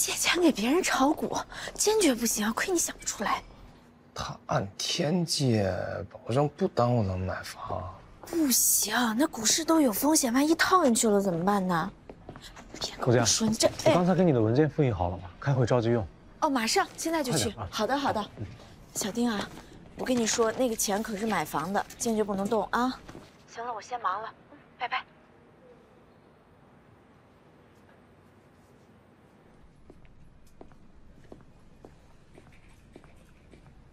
借钱给别人炒股，坚决不行，亏你想不出来。他按天借，保证不耽误咱们买房。不行，那股市都有风险，万一套进去了怎么办呢？别跟我说，你这我刚才给你的文件复印好了吗？开会着急用。哦，马上，现在就去。好的，好的。小丁啊，我跟你说，那个钱可是买房的，坚决不能动啊。行了，我先忙了，拜拜。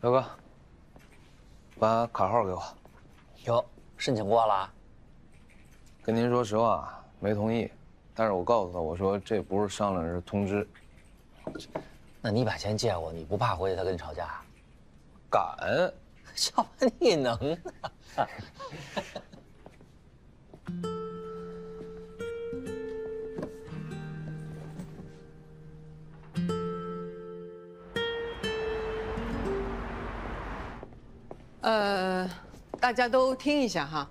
刘哥，把卡号给我。哟，申请过了。跟您说实话，没同意。但是我告诉他，我说这不是商量，是通知。那你把钱借我，你不怕回去他跟你吵架？敢？小凡你能啊？呃，大家都听一下哈。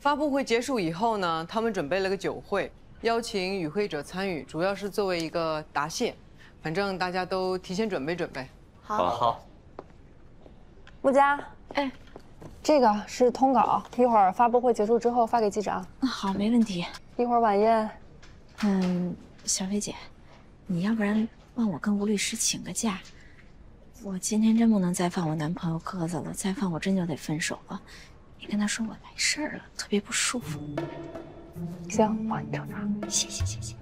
发布会结束以后呢，他们准备了个酒会，邀请与会者参与，主要是作为一个答谢。反正大家都提前准备准备。好。好。穆佳，哎，这个是通稿，一会儿发布会结束之后发给记者啊。那好，没问题。一会儿晚宴，嗯，小飞姐，你要不然帮我跟吴律师请个假。我今天真不能再放我男朋友鸽子了，再放我真就得分手了。你跟他说我来事儿了，特别不舒服。行，帮你找找。谢谢谢谢。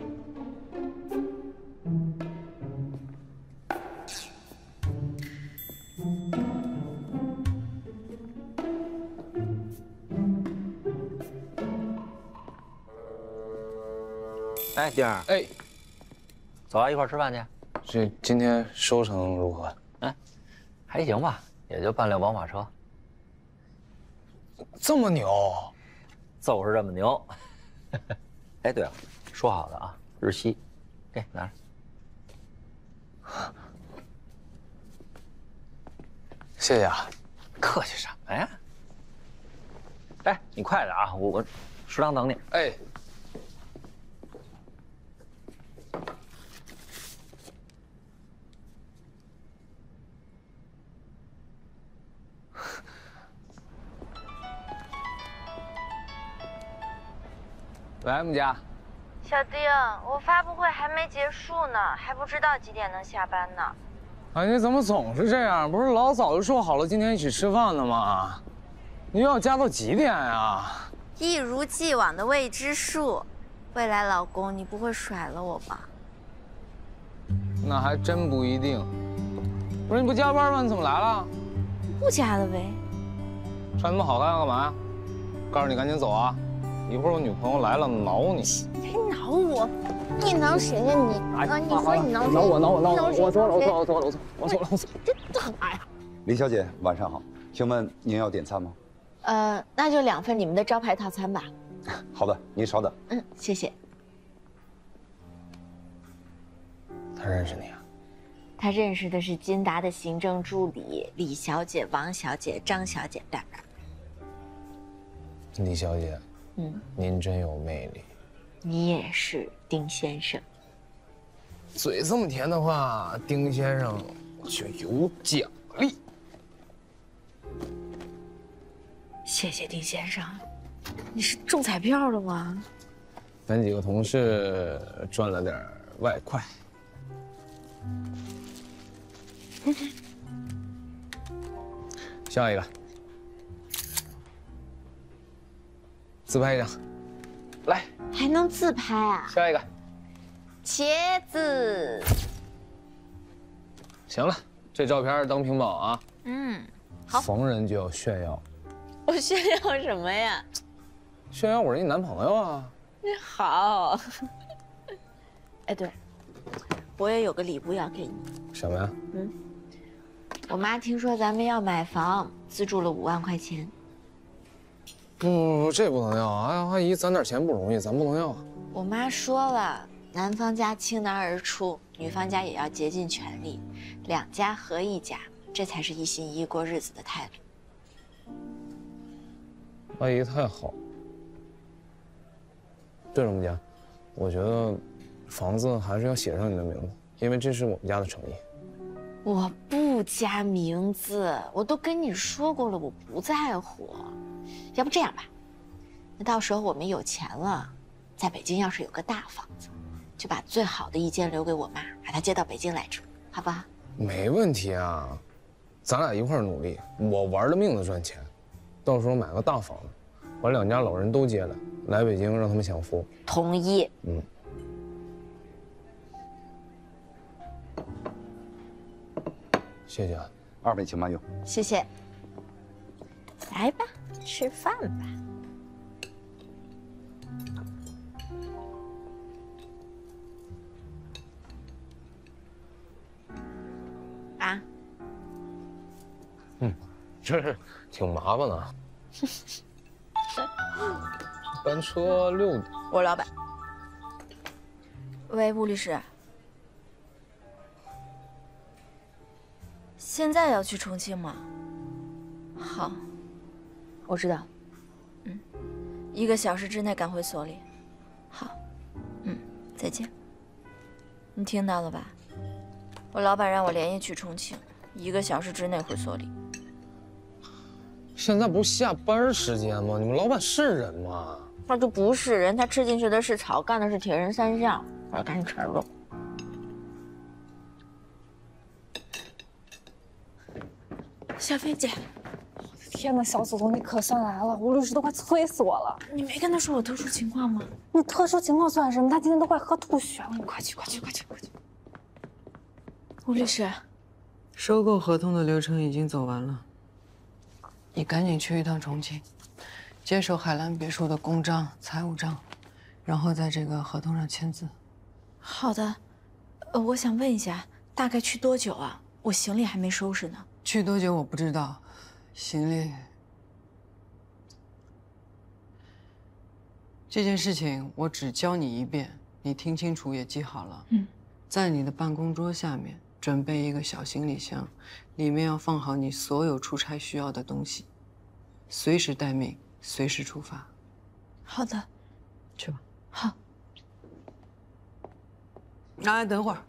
哎，丁儿，哎，走啊，一块儿吃饭去。这今天收成如何？还行吧，也就半辆宝马车。这么牛，就是这么牛。哎，对了，说好的啊，日期，给拿着。谢谢啊，客气什么呀？哎，你快点啊，我我食堂等你。哎。喂，穆佳。小丁，我发布会还没结束呢，还不知道几点能下班呢。哎，你怎么总是这样？不是老早就说好了今天一起吃饭的吗？你又要加到几点呀？一如既往的未知数。未来老公，你不会甩了我吧？那还真不一定。不是你不加班吗？你怎么来了？不加了呗。穿那么好看干嘛呀？告诉你赶紧走啊！一会儿我女朋友来了，挠你。谁挠我？你挠谁呀你？啊，你说你挠谁？挠我，挠我，挠我！我错了，我错了，我错了，我错了，我错了，我错了。这干嘛呀？李小姐，晚上好，请问您要点餐吗？呃，那就两份你们的招牌套餐吧。好的，您稍等。嗯，谢谢。他认识你啊？他认识的是金达的行政助理李小姐、王小姐、张小姐，对李小姐。嗯，您真有魅力。你也是，丁先生。嘴这么甜的话，丁先生就有奖励。谢谢丁先生，你是中彩票了吗？咱几个同事赚了点外快。下一个。自拍一张，来，还能自拍啊？下一个，茄子。行了，这照片当屏保啊。嗯，好。逢人就要炫耀。我炫耀什么呀？炫耀我是你男朋友啊。你好。哎，对，我也有个礼物要给你。什么呀？嗯，我妈听说咱们要买房，资助了五万块钱。不不不，这不能要啊！阿姨，攒点钱不容易，咱不能要啊。我妈说了，男方家倾囊而出，女方家也要竭尽全力，两家合一家，这才是一心一意过日子的态度。阿姨太好。对了，穆家，我觉得房子还是要写上你的名字，因为这是我们家的诚意。我不加名字，我都跟你说过了，我不在乎。要不这样吧，那到时候我们有钱了，在北京要是有个大房子，就把最好的一间留给我妈，把她接到北京来住，好不好？没问题啊，咱俩一块儿努力，我玩了命的赚钱，到时候买个大房子，把两家老人都接来，来北京让他们享福。同意。嗯。谢谢啊，二位请慢用。谢谢。来吧，吃饭吧。啊，嗯这是挺麻烦的。班车六点。我老板。喂，吴律师。现在要去重庆吗？好，我知道。嗯，一个小时之内赶回所里。好，嗯，再见。你听到了吧？我老板让我连夜去重庆，一个小时之内回所里。现在不是下班时间吗？你们老板是人吗？他就不是人，他吃进去的是草，干的是铁人三项。我要赶紧吃点肉。小飞姐，天哪，小祖宗，你可算来了！吴律师都快催死我了。你没跟他说我特殊情况吗？你特殊情况算什么？他今天都快喝吐血了。你快去，快去，快去，快去！吴律师，收购合同的流程已经走完了，你赶紧去一趟重庆，接手海蓝别墅的公章、财务章，然后在这个合同上签字。好的。呃，我想问一下，大概去多久啊？我行李还没收拾呢。去多久我不知道，行李。这件事情我只教你一遍，你听清楚也记好了。嗯，在你的办公桌下面准备一个小行李箱，里面要放好你所有出差需要的东西，随时待命，随时出发。好的，去吧。好。哎，等会儿。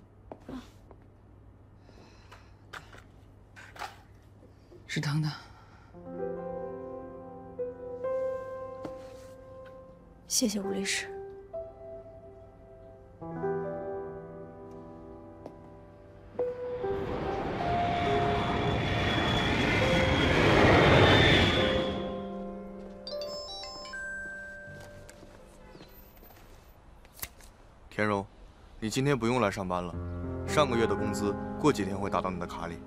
是疼的，谢谢吴律师。田荣，你今天不用来上班了，上个月的工资过几天会打到你的卡里。